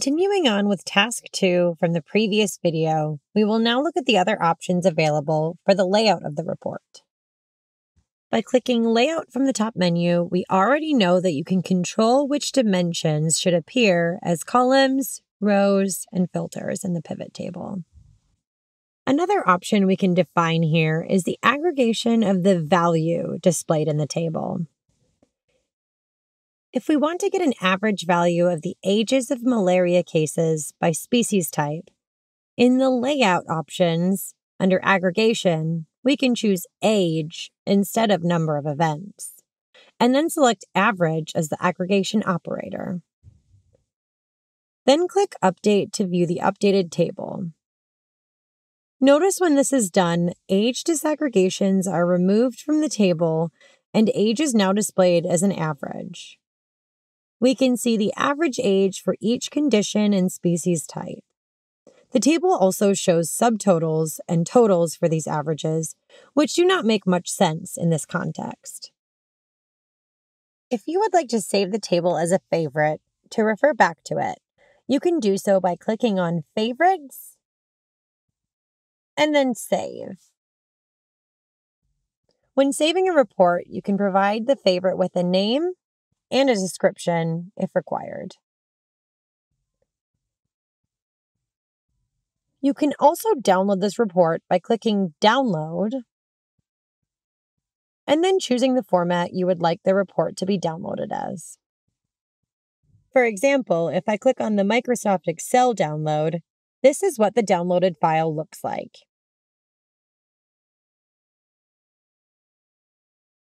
Continuing on with task two from the previous video, we will now look at the other options available for the layout of the report. By clicking Layout from the top menu, we already know that you can control which dimensions should appear as columns, rows, and filters in the pivot table. Another option we can define here is the aggregation of the value displayed in the table. If we want to get an average value of the ages of malaria cases by species type, in the layout options under aggregation, we can choose age instead of number of events, and then select average as the aggregation operator. Then click Update to view the updated table. Notice when this is done, age disaggregations are removed from the table and age is now displayed as an average. We can see the average age for each condition and species type. The table also shows subtotals and totals for these averages, which do not make much sense in this context. If you would like to save the table as a favorite to refer back to it, you can do so by clicking on Favorites and then Save. When saving a report, you can provide the favorite with a name and a description if required. You can also download this report by clicking Download and then choosing the format you would like the report to be downloaded as. For example, if I click on the Microsoft Excel download, this is what the downloaded file looks like.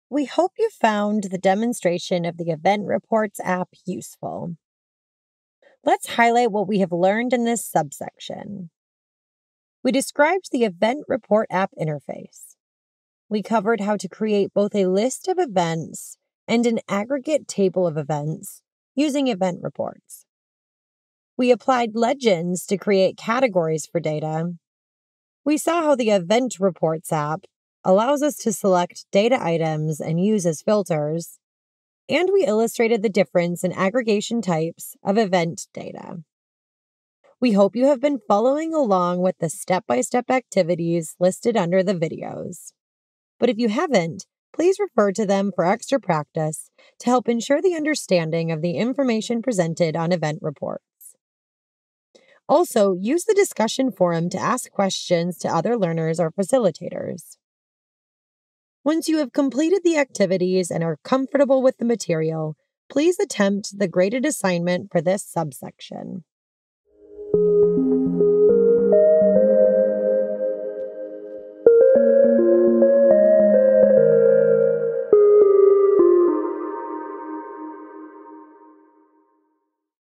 We hope you found the demonstration of the Event Reports app useful. Let's highlight what we have learned in this subsection. We described the Event Report app interface. We covered how to create both a list of events and an aggregate table of events using event reports. We applied legends to create categories for data. We saw how the Event Reports app allows us to select data items and use as filters. And we illustrated the difference in aggregation types of event data. We hope you have been following along with the step by step activities listed under the videos. But if you haven't, please refer to them for extra practice to help ensure the understanding of the information presented on event reports. Also, use the discussion forum to ask questions to other learners or facilitators. Once you have completed the activities and are comfortable with the material, please attempt the graded assignment for this subsection.